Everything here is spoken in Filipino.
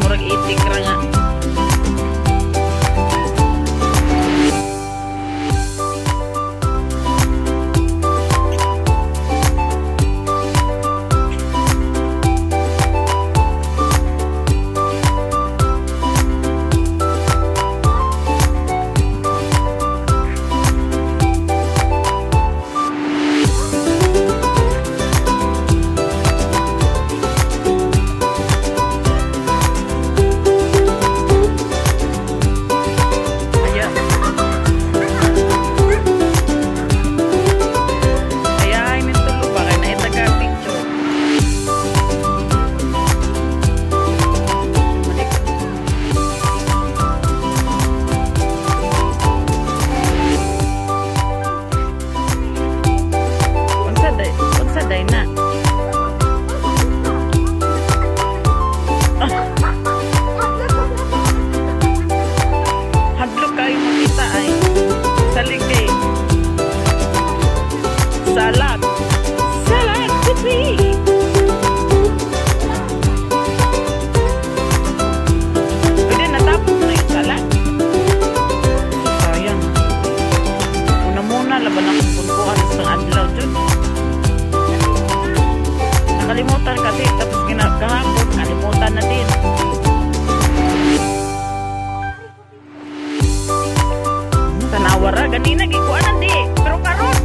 murag itik ra nga. Laban ang punpuan sa adlaw dyan. Nakalimutan kasi, tapos ginagahapon, kalimutan na din. Tanawara, ganina, gikuanan di. Pero karon,